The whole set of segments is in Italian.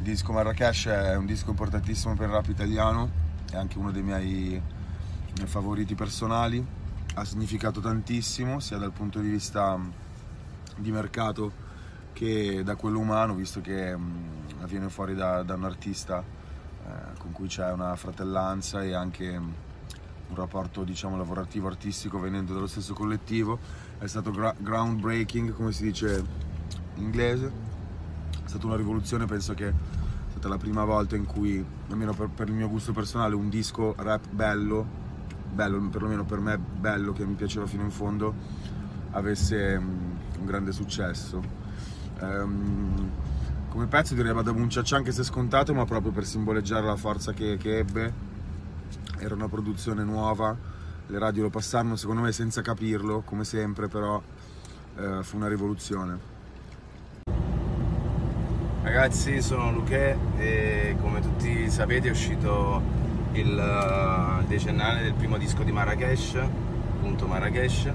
Il disco Marrakesh è un disco importantissimo per il rap italiano, è anche uno dei miei, favoriti personali, ha significato tantissimo sia dal punto di vista di mercato che da quello umano, visto che mh, viene fuori da, da un artista eh, con cui c'è una fratellanza e anche mh, un rapporto diciamo, lavorativo artistico venendo dallo stesso collettivo. È stato gra- groundbreaking, come si dice in inglese, stata una rivoluzione, penso che è stata la prima volta in cui, almeno per, per il mio gusto personale, un disco rap bello, bello, perlomeno per me bello, che mi piaceva fino in fondo, avesse um, un grande successo. Um, come pezzo direi Badaboom Ciaccia anche se scontato, ma proprio per simboleggiare la forza che, che ebbe. Era una produzione nuova, le radio lo passarono secondo me senza capirlo, come sempre, però eh, fu una rivoluzione. Ragazzi sono Luque e come tutti sapete è uscito il uh, decennale del primo disco di Marrakesh, appunto Marrakesh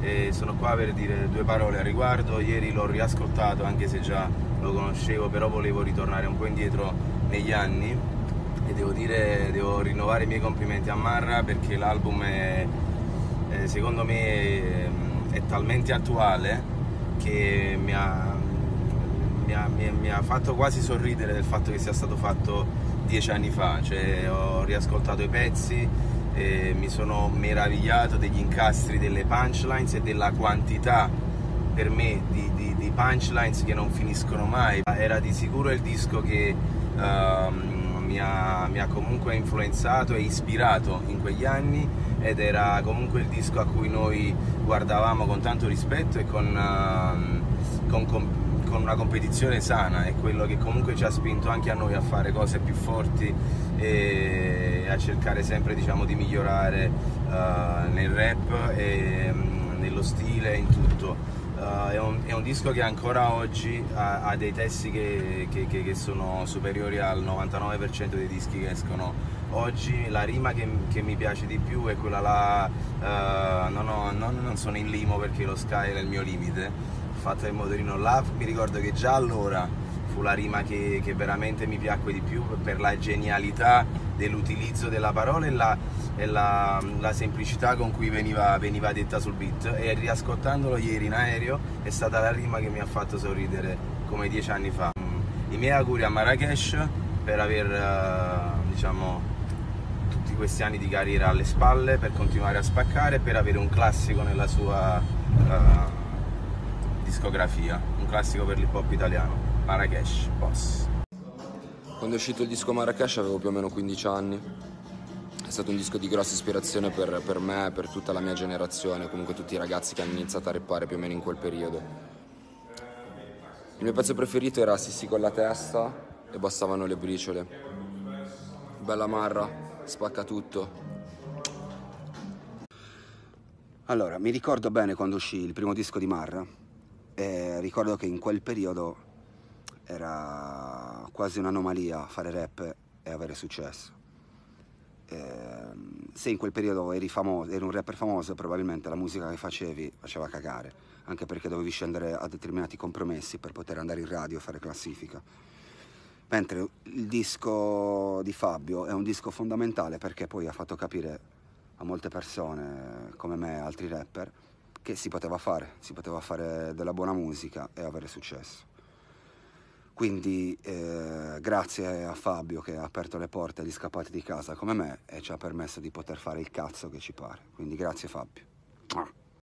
e sono qua per dire due parole a riguardo, ieri l'ho riascoltato anche se già lo conoscevo però volevo ritornare un po' indietro negli anni e devo dire, devo rinnovare i miei complimenti a Marra perché l'album è, secondo me è, è talmente attuale che mi ha mi ha, mi, mi ha, fatto quasi sorridere del fatto che sia stato fatto dieci anni fa, cioè, ho riascoltato i pezzi e mi sono meravigliato degli incastri delle punchlines e della quantità per me di, di, di punchlines che non finiscono mai. Era di sicuro il disco che uh, mi, ha, mi, ha, comunque influenzato e ispirato in quegli anni ed era comunque il disco a cui noi guardavamo con tanto rispetto e con, uh, una competizione sana è quello che comunque ci ha spinto anche a noi a fare cose più forti e a cercare sempre diciamo, di migliorare uh, nel rap e um, nello stile, in tutto. Uh, è, un, è, un, disco che ancora oggi ha, ha dei testi che, che, che, che, sono superiori al 99% dei dischi che escono oggi. La rima che, mi piace di più è quella là, uh, no, no, no, non sono in limo perché lo sky è il mio limite, fatta in motorino Love, mi ricordo che già allora fu la rima che, che veramente mi piacque di più per la genialità dell'utilizzo della parola e, la, e la, la, semplicità con cui veniva, veniva, detta sul beat e riascoltandolo ieri in aereo è stata la rima che mi ha fatto sorridere come dieci anni fa. I miei auguri a Marrakesh per aver uh, diciamo, tutti questi anni di carriera alle spalle, per continuare a spaccare per avere un classico nella sua... Uh, discografia, un classico per l'hip hop italiano, Marrakesh, Boss. Quando è uscito il disco Marrakesh avevo più o meno 15 anni, è stato un disco di grossa ispirazione per, per me, per tutta la mia generazione, comunque tutti i ragazzi che hanno iniziato a rappare più o meno in quel periodo. Il mio pezzo preferito era Sissi con la testa e bastavano le briciole. Bella marra, spacca tutto, allora, mi ricordo bene quando uscì il primo disco di Marra, e ricordo che in quel periodo era quasi un'anomalia fare rap e avere successo. E se in quel periodo eri, famoso, eri un rapper famoso, probabilmente la musica che facevi faceva cagare, anche perché dovevi scendere a determinati compromessi per poter andare in radio e fare classifica. Mentre il disco di Fabio è un disco fondamentale perché poi ha fatto capire a molte persone come me e altri rapper che si poteva fare, si poteva fare della buona musica e avere successo. Quindi eh, grazie a Fabio che ha aperto le porte agli scappati di casa come me e ci ha permesso di poter fare il cazzo che ci pare. Quindi grazie Fabio.